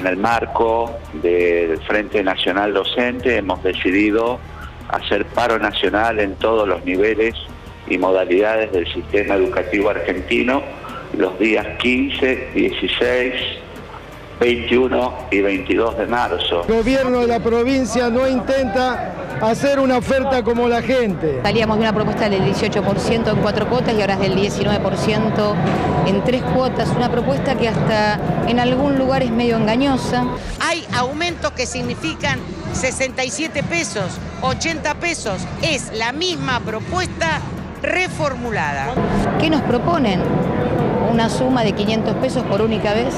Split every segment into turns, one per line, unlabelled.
En el marco del Frente Nacional Docente hemos decidido hacer paro nacional en todos los niveles y modalidades del sistema educativo argentino los días 15, 16, 21 y 22 de marzo.
El gobierno de la provincia no intenta hacer una oferta como la gente.
Salíamos de una propuesta del 18% en cuatro cuotas y ahora es del 19% en tres cuotas, una propuesta que hasta en algún lugar es medio engañosa.
Hay aumentos que significan 67 pesos, 80 pesos, es la misma propuesta reformulada.
¿Qué nos proponen? Una suma de 500 pesos por única vez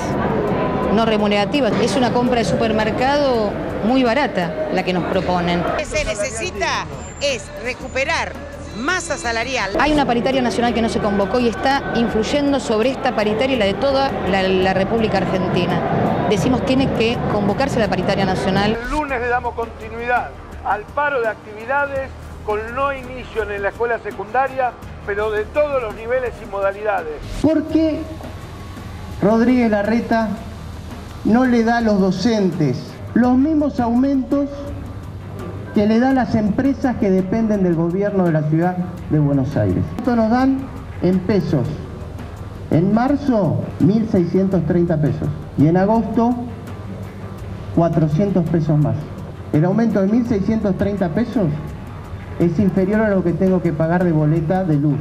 no remunerativa. Es una compra de supermercado muy barata la que nos proponen.
Lo que se necesita es recuperar masa salarial.
Hay una paritaria nacional que no se convocó y está influyendo sobre esta paritaria y la de toda la, la República Argentina. Decimos tiene que convocarse la paritaria nacional.
El lunes le damos continuidad al paro de actividades con no inicio en la escuela secundaria, pero de todos los niveles y modalidades.
¿Por qué Rodríguez Larreta no le da a los docentes los mismos aumentos que le dan las empresas que dependen del gobierno de la ciudad de Buenos Aires. Esto nos dan en pesos. En marzo, 1.630 pesos. Y en agosto, 400 pesos más. El aumento de 1.630 pesos es inferior a lo que tengo que pagar de boleta de luz.